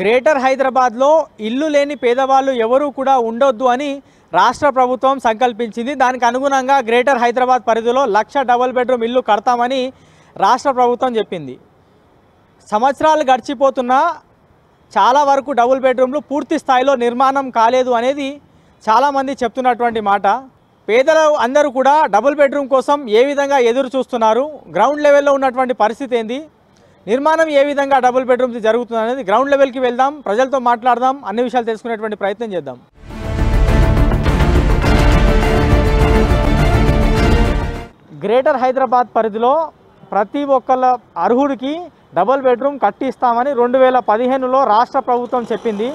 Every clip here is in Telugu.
గ్రేటర్ హైదరాబాద్లో ఇల్లు లేని పేదవాళ్ళు ఎవరూ కూడా ఉండొద్దు అని రాష్ట్ర ప్రభుత్వం సంకల్పించింది. దానికి అనుగుణంగా గ్రేటర్ హైదరాబాద్ పరిధిలో లక్ష డబుల్ బెడ్రూమ్ ఇల్లు కడతామని రాష్ట్ర ప్రభుత్వం చెప్పింది. సంవత్సరాలు గడిచిపోతున్నా చాలా వరకు డబుల్ బెడ్రూమ్లు పూర్తి స్థాయిలో నిర్మాణం కాలేదు అనేది చాలామంది చెప్తున్నటువంటి మాట. పేదలు అందరూ కూడా డబుల్ బెడ్రూమ్ కోసం ఏ విధంగా ఎదురు చూస్తున్నారు? గ్రౌండ్ లెవెల్లో ఉన్నటువంటి పరిస్థితి ఏంది? నిర్మాణం ఏ విధంగా డబుల్ బెడ్రూమ్స్ జరుగుతుంది అనేది గ్రౌండ్ లెవెల్కి వెళ్దాం ప్రజలతో మాట్లాడదాం అన్ని విషయాలు తెలుసుకునేటువంటి ప్రయత్నం చేద్దాం. గ్రేటర్ హైదరాబాద్ పరిధిలో ప్రతి ఒక్కళ్ళ అర్హుడికి డబుల్ బెడ్రూమ్ కట్టిస్తామని రెండు వేల పదిహేనులో రాష్ట్ర ప్రభుత్వం చెప్పింది.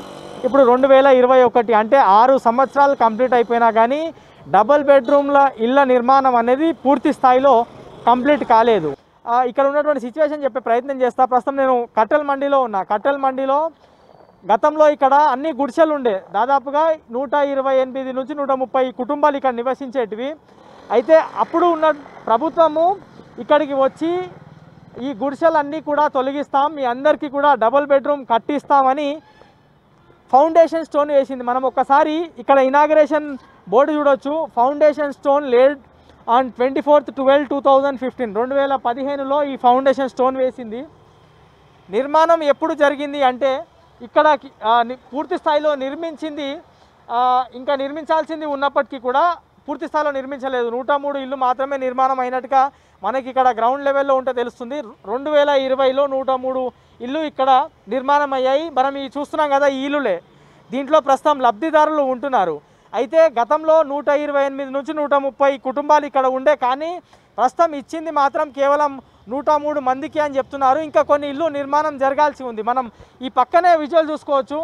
ఇప్పుడు రెండు వేల ఇరవై ఒకటి అంటే ఆరు సంవత్సరాలు కంప్లీట్ అయిపోయినా కానీ డబుల్ బెడ్రూమ్ల ఇళ్ళ నిర్మాణం అనేది పూర్తి స్థాయిలో కంప్లీట్ కాలేదు. ఇక్కడ ఉన్నటువంటి సిచ్యువేషన్ చెప్పే ప్రయత్నం చేస్తా. ప్రస్తుతం నేను కట్టెల మండిలో ఉన్నా. కట్టెల మండిలో గతంలో ఇక్కడ అన్ని గుడిసెలు ఉండే. దాదాపుగా నూట ఇరవై ఎనిమిది నుంచి నూట ముప్పై కుటుంబాలు ఇక్కడ నివసించేటివి. అయితే అప్పుడు ఉన్న ప్రభుత్వము ఇక్కడికి వచ్చి ఈ గుడిసెలన్నీ కూడా తొలగిస్తాం. మీ అందరికీ కూడా డబుల్ బెడ్రూమ్ కట్టిస్తామని ఫౌండేషన్ స్టోన్ వేసింది. మనం ఒక్కసారి ఇక్కడ ఇనాగరేషన్ బోర్డు చూడొచ్చు. Foundation stone laid on twenty fourth twelve two thousand fifteen రెండు వేల పదిహేనులో ఈ ఫౌండేషన్ స్టోన్ వేసింది. నిర్మాణం ఎప్పుడు జరిగింది అంటే ఇక్కడ పూర్తి స్థాయిలో నిర్మించింది ఇంకా నిర్మించాల్సింది ఉన్నప్పటికీ కూడా పూర్తి స్థాయిలో నిర్మించలేదు. నూట మూడు ఇల్లు మాత్రమే నిర్మాణం అయినట్టుగా మనకి ఇక్కడ గ్రౌండ్ లెవెల్లో ఉంటే తెలుస్తుంది. రెండు వేల ఇరవైలో నూట మూడు ఇల్లు ఇక్కడ నిర్మాణం అయ్యాయి. మనం ఈ చూస్తున్నాం కదా ఈ ఇల్లులే దీంట్లో ప్రస్తుతం లబ్ధిదారులు ఉంటున్నారు. అయితే గతంలో నూట ఇరవై ఎనిమిది నుంచి నూట ముప్పై కుటుంబాలు ఇక్కడ ఉండే కానీ ప్రస్తుతం ఇచ్చింది మాత్రం కేవలం నూట మూడు మందికి అని చెప్తున్నారు. ఇంకా కొన్ని ఇల్లు నిర్మాణం జరగాల్సి ఉంది. మనం ఈ పక్కనే విజువల్ చూసుకోవచ్చు.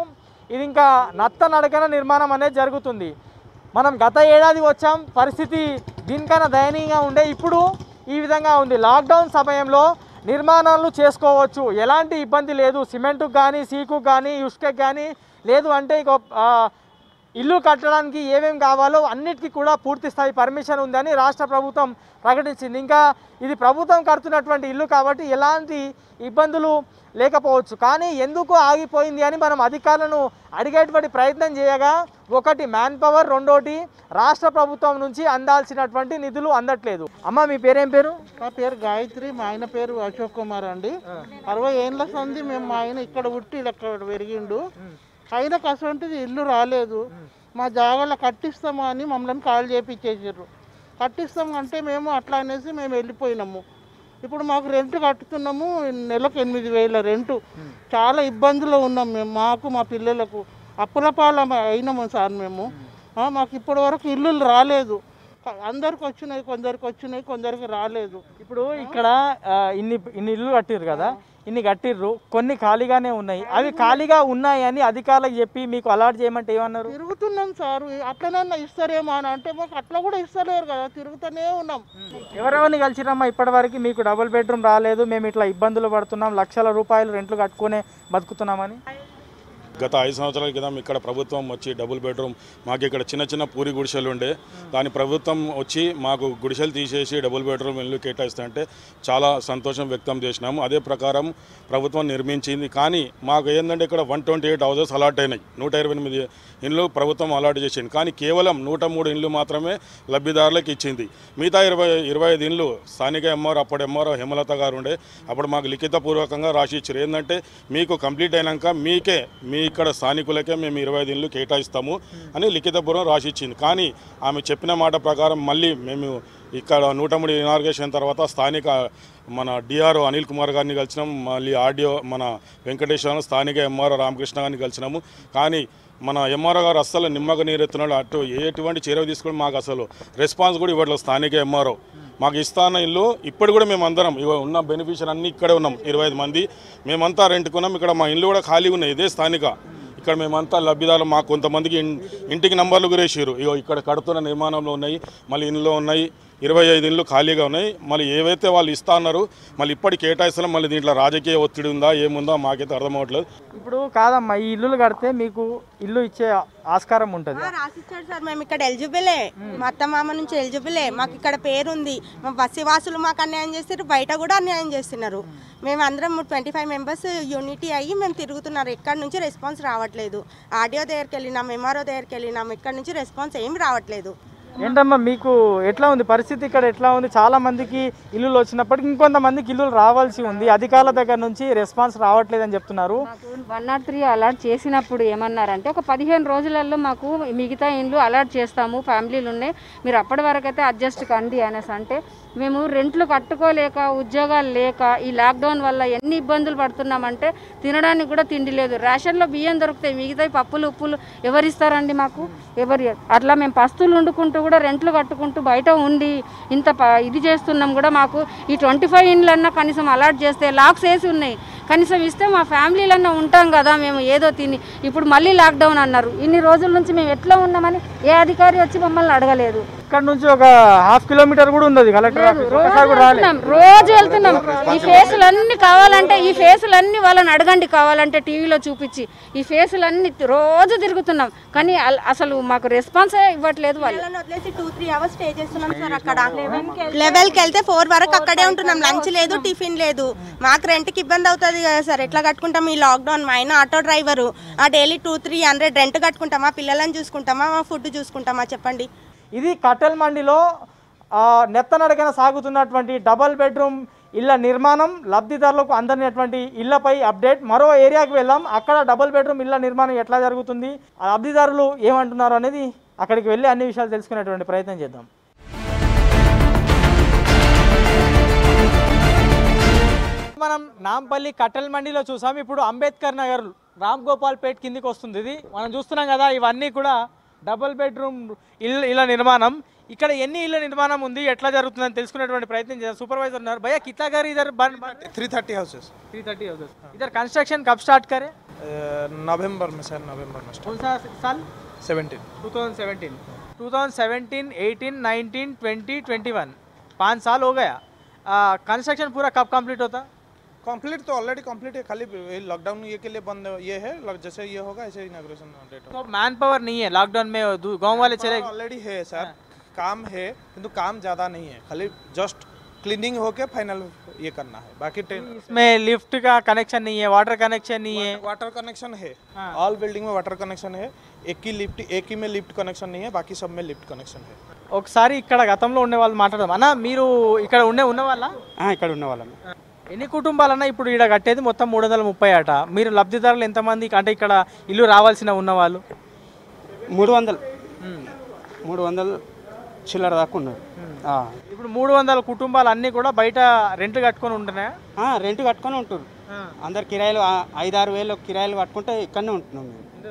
ఇది ఇంకా నత్త నడకన నిర్మాణం అనేది జరుగుతుంది. మనం గత ఏడాది వచ్చాం. పరిస్థితి దీనికన్నా దయనీయంగా ఉండే. ఇప్పుడు ఈ విధంగా ఉంది. లాక్డౌన్ సమయంలో నిర్మాణాలు చేసుకోవచ్చు. ఎలాంటి ఇబ్బంది లేదు. సిమెంటుకు కానీ సీకు కానీ ఇసుకకు కానీ లేదు అంటే ఇక ఇల్లు కట్టడానికి ఏమేమి కావాలో అన్నిటికీ కూడా పూర్తి స్థాయి పర్మిషన్ ఉందని రాష్ట్ర ప్రభుత్వం ప్రకటించింది. ఇంకా ఇది ప్రభుత్వం కడుతున్నటువంటి ఇల్లు కాబట్టి ఎలాంటి ఇబ్బందులు లేకపోవచ్చు. కానీ ఎందుకు ఆగిపోయింది అని మనం అధికారులను అడిగేటువంటి ప్రయత్నం చేయగా ఒకటి మ్యాన్ పవర్ రెండోటి రాష్ట్ర ప్రభుత్వం నుంచి అందాల్సినటువంటి నిధులు అందట్లేదు. అమ్మ మీ పేరేం పేరు? నా పేరు గాయత్రి మా ఆయన పేరు అశోక్ కుమార్ అండి. అరవై ఏళ్ళ సంది మేము మా ఆయన ఇక్కడ పుట్టి ఇక్కడ పెరిగిండు. ఆయనకు అటువంటిది ఇల్లు రాలేదు. మా జాగాలో కట్టిస్తామా అని మమ్మల్ని కాల్ చేపించేసారు కట్టిస్తాం అంటే మేము అట్లా అనేసి మేము వెళ్ళిపోయినాము. ఇప్పుడు మాకు రెంట్ కట్టుతున్నాము నెలకు ఎనిమిది వేల రెంటు. చాలా ఇబ్బందులు ఉన్నాం మేము మాకు మా పిల్లలకు. అప్పుల పాల అయినాము సార్ మేము. మాకు ఇప్పటి వరకు ఇల్లులు రాలేదు. అందరికి వచ్చినాయి కొందరికి వచ్చినాయి కొందరికి రాలేదు. ఇప్పుడు ఇక్కడ ఇన్ని ఇన్ని ఇల్లు కట్టిర్రు కదా? ఇన్ని కట్టిర్రు కొన్ని ఖాళీగానే ఉన్నాయి. అవి ఖాళీగా ఉన్నాయి అని అధికారులకు చెప్పి మీకు అలాట్ చేయమంటే ఏమన్నారు? తిరుగుతున్నాం సార్. అట్లనన్నా ఇస్తారేమో అని అంటే మాకు అట్లా కూడా ఇస్తలేరు కదా తిరుగుతూనే ఉన్నాం. ఎవరెవరిని కలిసిరమ్మా ఇప్పటివరకు? మీకు డబుల్ బెడ్రూమ్ రాలేదు మేము ఇట్లా ఇబ్బందులు పడుతున్నాం లక్షల రూపాయలు రెంట్లు కట్టుకునే బతుకుతున్నామని. గత ఐదు సంవత్సరాల క్రితం ఇక్కడ ప్రభుత్వం వచ్చి డబుల్ బెడ్రూమ్ మాకు ఇక్కడ చిన్న చిన్న పూరి గుడిసెలు ఉండే. దాని ప్రభుత్వం వచ్చి మాకు గుడిసెలు తీసేసి డబుల్ బెడ్రూమ్ ఇల్లు కేటాయిస్తుంటే చాలా సంతోషం వ్యక్తం చేసినాము. అదే ప్రకారం ప్రభుత్వం నిర్మించింది. కానీ మాకు ఏంటంటే ఇక్కడ one twenty eight houses allot అయినాయి. నూట ఇరవై ఎనిమిది ఇండ్లు ప్రభుత్వం అలాట్ చేసింది. కానీ కేవలం నూట మూడు ఇండ్లు మాత్రమే లబ్ధిదారులకు ఇచ్చింది. మిగతా ఇరవై ఇరవై ఐదు ఇండ్లు స్థానిక ఎంఆర్ అప్పుడు ఎంఆర్ హేమలత గారు ఉండే. అప్పుడు మాకు లిఖితపూర్వకంగా రాసి ఇచ్చారు. ఏంటంటే మీకు కంప్లీట్ అయినాక మీకే మీ ఇక్కడ స్థానికులకే మేము ఇరవై ఐదు కేటాయిస్తాము అని లిఖితపూర్వం రాసి ఇచ్చింది కానీ ఆమె చెప్పిన మాట ప్రకారం మళ్ళీ మేము ఇక్కడ నూట మూడు ఇనార్గేషన్ తర్వాత స్థానిక మన డిఆర్ఓ అనిల్ కుమార్ గారిని కలిసినాం. మళ్ళీ ఆర్డీఓ మన వెంకటేశ్వర స్థానిక ఎంఆర్ఓ రామకృష్ణ గారిని కలిసినాము. కానీ మన ఎంఆర్ఓ గారు అస్సలు నిమ్మక నీరెత్తున్నాడు అటు ఎటువంటి చర్య తీసుకొని మాకు అసలు రెస్పాన్స్ కూడా ఇవ్వట్లేదు స్థానిక ఎంఆర్ఓ. మాకు ఇస్తాన ఇల్లు. ఇప్పుడు కూడా మేము అందరం ఇవ ఉన్న బెనిఫిషియర్ అన్ని ఇక్కడే ఉన్నాం ఇరవై ఐదు మంది. మేమంతా రెంట్కున్నాం ఇక్కడ మా ఇల్లు కూడా ఖాళీగా ఉన్నాయి ఇదే స్థానిక. ఇక్కడ మేమంతా లబ్ధిదారులు మాకు కొంతమందికి ఇంటికి నంబర్లు గురేసారు ఇగో ఇక్కడ కడుతున్న నిర్మాణంలో ఉన్నాయి మళ్ళీ ఇంట్లో ఉన్నాయి. ఇరవై ఐదు ఇళ్ళు ఖాళీగా ఉన్నాయి. మళ్ళీ ఏవైతే వాళ్ళు ఇస్తా అన్నారు మళ్ళీ ఇప్పటి కేటాయిస్తున్నాం మళ్ళీ దీంట్లో రాజకీయ ఒత్తిడి ఉందా ఏముందా మాకైతే అర్థం అవ్వట్లేదు ఇప్పుడు కాదమ్మా ఈ ఇల్లులు కడితే మీకు ఇల్లు ఇచ్చే ఆస్కారం ఉంటుంది. ఆ, రాసిచ్చాడు సార్ మేము ఇక్కడ ఎలిజిబులే. మా అత్త మామ నుంచి ఎలిజిబులే. మాకు ఇక్కడ పేరుంది. మా బస్సివాసులు మాకు అన్యాయం చేస్తారు బయట కూడా అన్యాయం చేస్తున్నారు. మేము. అందరం ట్వంటీ ఫైవ్ మెంబర్స్ యూనిటీ అయ్యి మేము తిరుగుతున్నారు. ఎక్కడి నుంచి రెస్పాన్స్ రావట్లేదు. ఆడియో దగ్గరికి వెళ్ళినాం ఎంఆర్ఓ దగ్గరికి వెళ్ళినాం. ఎక్కడి నుంచి రెస్పాన్స్ ఏం రావట్లేదు. ఏంటమ్మా మీకు ఎట్లా ఉంది? పరిస్థితి ఇక్కడ ఎట్లా ఉంది? చాలా మందికి ఇల్లులు వచ్చినప్పటికీ ఇంకొంతమందికి ఇల్లులు రావాల్సి ఉంది. అధికారుల దగ్గర నుంచి రెస్పాన్స్ రావట్లేదని చెప్తున్నారు. వన్ నాట్ త్రీ అలర్ట్ చేసినప్పుడు ఏమన్నారంటే ఒక పదిహేను రోజులలో మాకు మిగతా ఇండ్లు అలాట్ చేస్తాము ఫ్యామిలీలు ఉన్నాయి. మీరు అప్పటి వరకు అయితే అడ్జస్ట్ కండి అనేసి అంటే మేము రెంట్లు కట్టుకోలేక ఉద్యోగాలు లేక ఈ లాక్డౌన్ వల్ల ఎన్ని ఇబ్బందులు పడుతున్నామంటే తినడానికి కూడా తిండి లేదు. రేషన్లో బియ్యం దొరుకుతాయి మిగతా పప్పులు ఉప్పులు ఎవరిస్తారండి మాకు? ఎవరు అట్లా మేము పస్తులు వండుకుంటూ కూడా రెంట్లు కట్టుకుంటూ బయట ఉండి ఇంత ఇది చేస్తున్నాం కూడా మాకు. ఈ ట్వంటీ ఫైవ్ ఇండ్లన్నా కనీసం అలాట్ చేస్తే లాక్స్ వేసి ఉన్నాయి. కనీసం ఇస్తే మా ఫ్యామిలీలన్నా ఉంటాం కదా మేము ఏదో తిని. ఇప్పుడు మళ్ళీ లాక్డౌన్ అన్నారు. ఇన్ని రోజుల నుంచి మేము ఎట్లా ఉన్నామని ఏ అధికారి వచ్చి మమ్మల్ని అడగలేదు. ఇక్కడ నుంచి ఒక హాఫ్ కిలోమీటర్ కూడా ఉంది కలెక్టర్ ఆఫీస్. రోజు ఒకసారి కూడా రాలేదు. వెళ్తున్నాం ఈ ఫేసులన్నీ కావాలంటే ఈ ఫేసులన్నీ వాళ్ళని అడగండి కావాలంటే టీవీలో చూపించి. ఈ ఫేసులన్నీ రోజు తిరుగుతున్నాం. కానీ అసలు మాకు రెస్పాన్సే ఇవ్వట్లేదు వాళ్ళు. పిల్లలను వదిలేసి టూ త్రీ అవర్స్ స్టే చేస్తున్నాం సార్ అక్కడ. లెవెల్కి వెళ్తే ఫోర్ వరకు అక్కడే ఉంటున్నాం. లంచ్ లేదు టిఫిన్ లేదు. మాకు రెంట్కి ఇబ్బంది అవుతుంది కదా సార్ ఎట్లా కట్టుకుంటాం ఈ లాక్డౌన్ మా ఆయన ఆటో డ్రైవరు. ఆ daily two three hundred rent కట్టుకుంటామా? పిల్లలను చూసుకుంటామా? మా ఫుడ్ చూసుకుంటామా? చెప్పండి. ఇది కట్టెల్ మండిలో నెత్తనడకన సాగుతున్నటువంటి డబల్ బెడ్రూమ్ ఇళ్ళ నిర్మాణం లబ్ధిదారులకు అందనటువంటి ఇళ్ళపై అప్డేట్. మరో ఏరియాకి వెళ్ళాం అక్కడ డబుల్ బెడ్రూమ్ ఇళ్ళ నిర్మాణం ఎట్లా జరుగుతుంది? ఆ లబ్ధిదారులు ఏమంటున్నారు అనేది అక్కడికి వెళ్ళి అన్ని విషయాలు తెలుసుకునేటువంటి ప్రయత్నం చేద్దాం. మనం నాంపల్లి కట్టెల మండిలో చూసాం. ఇప్పుడు అంబేద్కర్ నగర్ రామ్ గోపాల్ పేట్ కిందికి వస్తుంది ఇది. మనం చూస్తున్నాం కదా ఇవన్నీ కూడా డబుల్ బెడ్రూమ్ ఇల్లు ఇళ్ళ నిర్మాణం ఇక్కడ ఎన్ని ఇళ్ళ నిర్మాణం ఉంది ఎట్లా జరుగుతుందని తెలుసుకునేటువంటి ప్రయత్నం చేద్దాం సూపర్వైజర్ ఉన్నారు భయ్యా कितना घर इधर one three thirty houses three thirty इधर कंस्ट्रक्शन कब स्टार्ट करे नवंबर में सर नवंबर में कौन सा साल सेवेंटीन 2017 2017 18 19 20 21 पाँच साल हो गया कंस्ट्रक्शन पूरा कब कंप्लीट होता कंप्लीट तो ऑलरेडी कंप्लीट है खाली लॉकडाउन ये के लिए बंद ये है लग- जैसे ये होगा ऐसे इनाग्रेशन डेट तो मैन पावर नहीं है लॉकडाउन में दू- गांव वाले चले ऑलरेडी है सर काम है किंतु काम ज़्यादा नहीं है खाली जस्ट क्लीनिंग होके फाइनल ये करना है बाकी टेन इसमें लिफ्ट का कनेक्शन नहीं है वाटर कनेक्शन नहीं है वाटर कनेक्शन है ऑल बिल्डिंग में वाटर कनेक्शन है एक ही लिफ्ट एक ही में लिफ्ट कनेक्शन नहीं है बाकी सब में लिफ्ट कनेक्शन है ఒకసారి ఇక్కడ గతంలో ఉండే వాళ్ళు మాట్లాడదాం అన్న మీరు ఇక్కడ ఉండే ఉన్న వాళ్ళ ఆ, ఇక్కడ ఉన్న వాళ్ళము ఎన్ని కుటుంబాలన్నా ఇప్పుడు ఇక్కడ కట్టేది మొత్తం మూడు వందల ముప్పై అట. మీరు లబ్ధిదారులు ఎంతమంది? అంటే ఇక్కడ ఇల్లు రావాల్సిన ఉన్నవాళ్ళు? మూడు వందలు మూడు వందలు చిల్లర దాకా ఉన్నారు. ఇప్పుడు మూడు వందల కుటుంబాలు అన్నీ కూడా బయట రెంట్ కట్టుకొని ఉంటున్నాయా? రెంట్ కట్టుకొని ఉంటారు అందరు కిరాయిలు ఐదు ఆరు వేలు కిరాయిలు కట్టుకుంటే ఇక్కడనే ఉంటున్నాం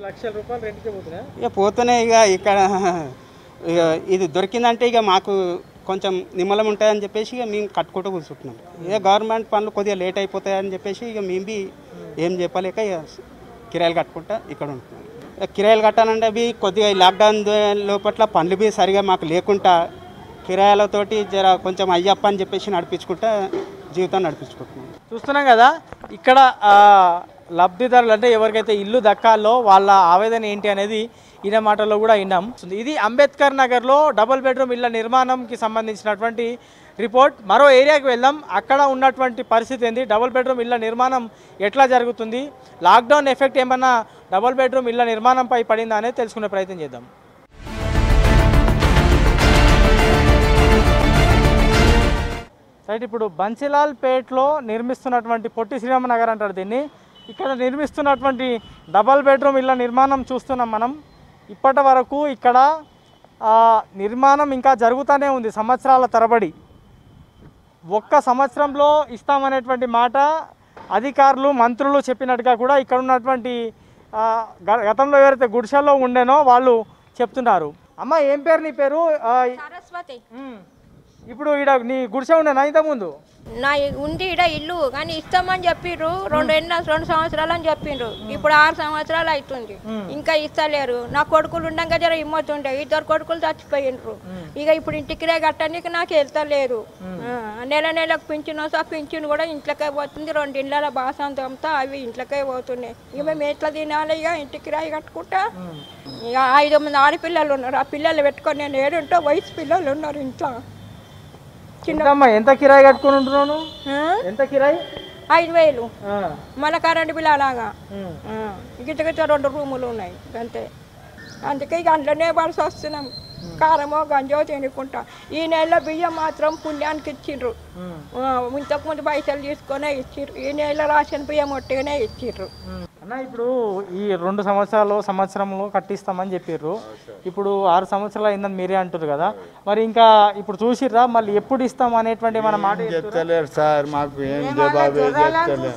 లక్షల రూపాయలు రెంట్కే పోతున్నాయా? ఇక పోతేనే ఇక ఇక్కడ. ఇక ఇది దొరికిందంటే ఇక మాకు కొంచెం నిమ్మలం ఉంటాయని చెప్పేసి ఇక మేము కట్టుకుంటూ కూర్చుంటున్నాం. ఇక గవర్నమెంట్ పనులు కొద్దిగా లేట్ అయిపోతాయని చెప్పేసి ఇక మేము బి ఏం చెప్పలేక ఇక కిరాయిలు కట్టుకుంటా ఇక్కడ ఉంటున్నాం. కిరాయిలు కట్టాలంటే అవి కొద్దిగా ఈ లాక్డౌన్ లోపట్ల పనులు బి సరిగా మాకు లేకుండా కిరాయిలతోటి జర కొంచెం అయ్యప్ప అని చెప్పేసి నడిపించుకుంటా జీవితం నడిపించుకుంటున్నాం. చూస్తున్నాం కదా ఇక్కడ లబ్ధిదారులు అంటే ఎవరికైతే ఇల్లు దక్కాలో వాళ్ళ ఆవేదన ఏంటి అనేది ఈయన మాటల్లో కూడా విన్నాం. ఇది అంబేద్కర్ నగర్లో డబుల్ బెడ్రూమ్ ఇళ్ళ నిర్మాణంకి సంబంధించినటువంటి రిపోర్ట్. మరో ఏరియాకి వెళ్దాం. అక్కడ ఉన్నటువంటి పరిస్థితి ఏంది? డబుల్ బెడ్రూమ్ ఇళ్ళ నిర్మాణం ఎట్లా జరుగుతుంది? లాక్డౌన్ ఎఫెక్ట్ ఏమన్నా డబుల్ బెడ్రూమ్ ఇళ్ళ నిర్మాణంపై పడిందా అనేది తెలుసుకునే ప్రయత్నం చేద్దాం. రైట్ ఇప్పుడు బన్సిలాల్ పేట్లో నిర్మిస్తున్నటువంటి పొట్టి శ్రీరామ నగర్ అంటారు దీన్ని. ఇక్కడ నిర్మిస్తున్నటువంటి డబల్ బెడ్రూమ్ ఇళ్ళ నిర్మాణం చూస్తున్నాం మనం. ఇప్పటి వరకు ఇక్కడ నిర్మాణం ఇంకా జరుగుతూనే ఉంది సంవత్సరాల తరబడి. ఒక్క సంవత్సరంలో ఇస్తామనేటువంటి మాట అధికారులు మంత్రులు చెప్పినట్టుగా కూడా ఇక్కడ ఉన్నటువంటి గతంలో ఎవరైతే గుడిసెల్లో ఉండేనో వాళ్ళు చెప్తున్నారు. అమ్మ ఏం పేరు నీ పేరు. ఇప్పుడు ఈడ నీ గుడిసె ఉండేనా ఇంతకుముందు? నా ఉంది ఈడ ఇల్లు కానీ ఇస్తామని చెప్పిర్రు. రెండు ఎన్న రెండు సంవత్సరాలు అని చెప్పిండ్రు ఇప్పుడు ఆరు సంవత్సరాలు అవుతుంది ఇంకా ఇస్తలేరు. నా కొడుకులు ఉండగా జర ఇమ్మతుండే. ఇద్దరు కొడుకులు చచ్చిపోయిండ్రు ఇక ఇప్పుడు ఇంటికి రే కట్టడానికి నాకు వెళ్తలేదు నెల నెలకు పింఛన్ వస్తే పింఛన్ కూడా ఇంట్లోకే పోతుంది. రెండు ఇళ్ళ బాసంతంతో అవి ఇంట్లోకే పోతున్నాయి ఇక మేము. ఎట్లా తినాలి? ఇక ఇంటికి రాయి కట్టుకుంటా ఇక ఐదు మంది ఆడపిల్లలు ఉన్నారు. ఆ పిల్లలు పెట్టుకొని నేను ఏడుంటో వయసు పిల్లలు ఉన్నారు ఇంట్లో. ఎంతమ్మా ఎంత కిరాయి కట్టుకొని? ఆ? ఎంత కిరాయి? ఐదు వేలు. మళ్ళీ కరెంట్ బిల్ అలాగా. గిట్ట గిట్ట రెండు రూములు ఉన్నాయి అంతే. అందుకే ఇక అందులోనే పడిసి వస్తున్నాం. కారమో గంజో తినుకుంటా. ఈ నెలలో బియ్యం మాత్రం పుణ్యానికి ఇచ్చిండ్రు. ఇంతకుముందు పైసలు తీసుకొనే ఇచ్చిర్రు ఈ నెలలో రాసిన బియ్యం ఒట్టిగానే ఇచ్చిర్రు అన్న ఇప్పుడు ఈ రెండు సంవత్సరాలు సంవత్సరంలో కట్టిస్తామని చెప్పారు ఇప్పుడు ఆరు సంవత్సరాలు అయిందని మీరే అంటారు కదా. మరి ఇంకా ఇప్పుడు చూసిర్రా మళ్ళీ ఎప్పుడు ఇస్తాం అనేటువంటి మన మాట? చెప్తలేరు సార్ మాకు ఏం జవాబు చెప్తలేరు.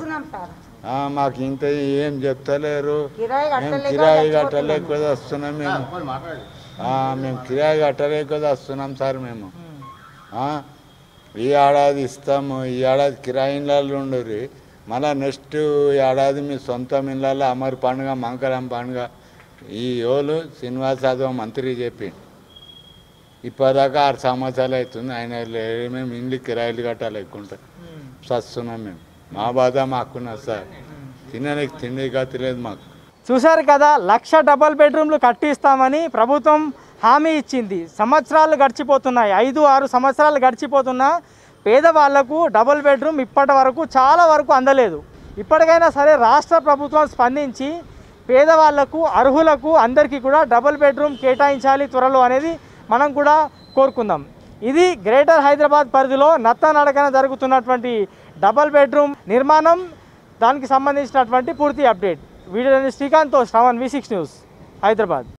ఆ, మాకు ఇంత ఏం చెప్తలేరు. మేము కిరాయి కట్టలేక వస్తున్నాం మేము. ఆ, మేము కిరాయి కట్టలేక వస్తున్నాం సార్ మేము. ఆ, ఈ ఏడాది ఇస్తాము ఈ ఏడాది కిరాయి ఇళ్ళల్లో ఉండరు మళ్ళా నెక్స్ట్ ఏడాది మీ సొంత ఇళ్ళల్లో అమరు పండుగ మంకరం పండుగ. ఈ యోలు శ్రీనివాస్ యాదవ్ మంత్రి చెప్పి ఇప్పటిదాకా ఆరు సంవత్సరాలు అవుతుంది ఆయన మేము ఇండ్లు కిరాయిలు కట్టాలనుకుంటా చస్తున్నాం మేము. మా బాధ మాకున్నది సార్. తినడానికి తిండి గతి లేదు మాకు. చూశారు కదా లక్ష డబల్ బెడ్రూమ్లు కట్టిస్తామని ప్రభుత్వం హామీ ఇచ్చింది. సంవత్సరాలు గడిచిపోతున్నాయి. ఐదు ఆరు సంవత్సరాలు గడిచిపోతున్నా పేదవాళ్ళకు డబుల్ బెడ్రూమ్ ఇప్పటి వరకు చాలా వరకు అందలేదు. ఇప్పటికైనా సరే రాష్ట్ర ప్రభుత్వం స్పందించి పేదవాళ్ళకు అర్హులకు అందరికీ కూడా డబుల్ బెడ్రూమ్ కేటాయించాలి త్వరలో అనేది మనం కూడా కోరుకుందాం. ఇది గ్రేటర్ హైదరాబాద్ పరిధిలో నత్తనడకన జరుగుతున్నటువంటి డబల్ బెడ్రూమ్ నిర్మాణం. దానికి సంబంధించినటువంటి పూర్తి update. Video శ్రీకాంత్తో Shravan V six news Hyderabad.